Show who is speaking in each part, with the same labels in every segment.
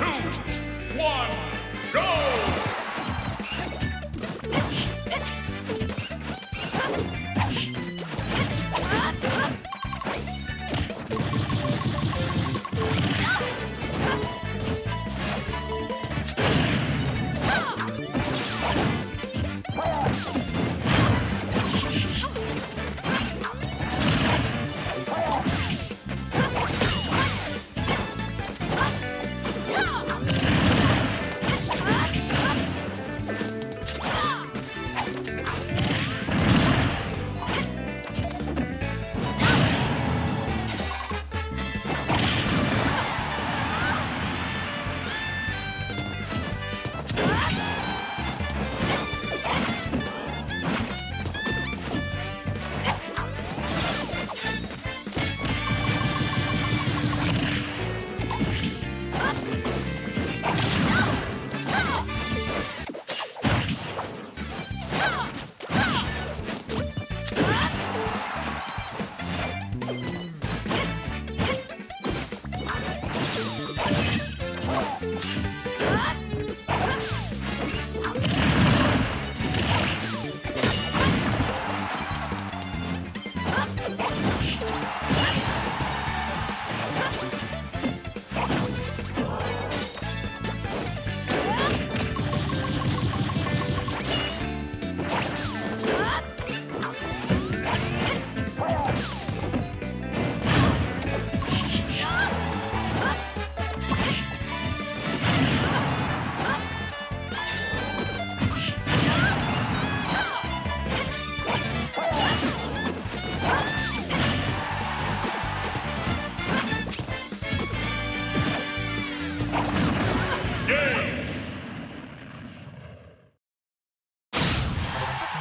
Speaker 1: two, one, go!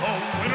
Speaker 1: Winner